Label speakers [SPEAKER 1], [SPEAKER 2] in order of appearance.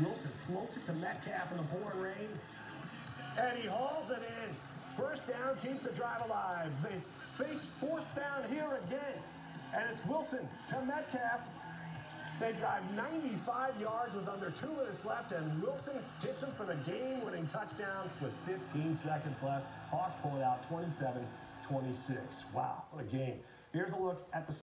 [SPEAKER 1] Wilson floats it to Metcalf in the pouring rain. And he hauls it in. First down keeps the drive alive. They face fourth down here again. And it's Wilson to Metcalf. They drive 95 yards with under two minutes left, and Wilson hits him for the game-winning touchdown with 15 seconds left. Hawks pull it out 27-26. Wow, what a game. Here's a look at the